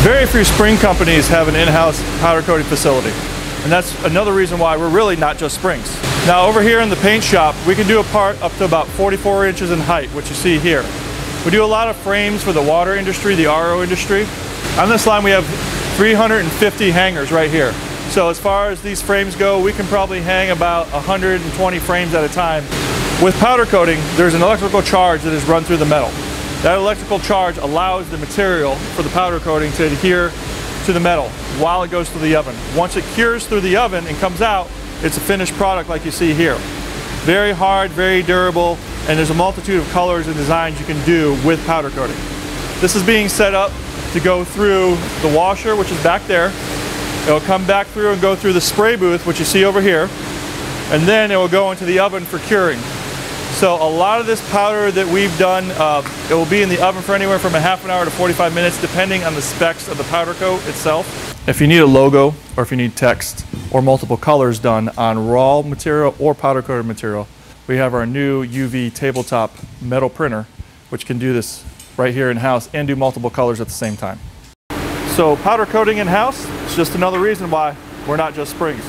Very few spring companies have an in-house powder coating facility. And that's another reason why we're really not just springs. Now over here in the paint shop, we can do a part up to about 44 inches in height, which you see here. We do a lot of frames for the water industry, the RO industry. On this line we have 350 hangers right here. So as far as these frames go, we can probably hang about 120 frames at a time. With powder coating, there's an electrical charge that is run through the metal. That electrical charge allows the material for the powder coating to adhere to the metal while it goes through the oven. Once it cures through the oven and comes out, it's a finished product like you see here. Very hard, very durable, and there's a multitude of colors and designs you can do with powder coating. This is being set up to go through the washer, which is back there. It'll come back through and go through the spray booth, which you see over here, and then it will go into the oven for curing. So a lot of this powder that we've done, uh, it will be in the oven for anywhere from a half an hour to 45 minutes, depending on the specs of the powder coat itself. If you need a logo, or if you need text, or multiple colors done on raw material or powder coated material, we have our new UV tabletop metal printer, which can do this right here in-house and do multiple colors at the same time. So powder coating in-house is just another reason why we're not just springs.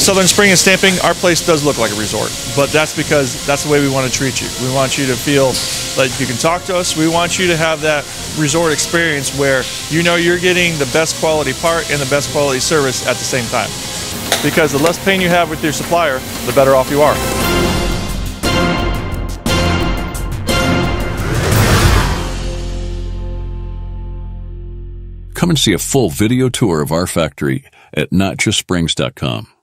Southern Spring and Stamping, our place does look like a resort, but that's because that's the way we want to treat you. We want you to feel like you can talk to us. We want you to have that resort experience where you know you're getting the best quality part and the best quality service at the same time. Because the less pain you have with your supplier, the better off you are. Come and see a full video tour of our factory at notjustsprings.com.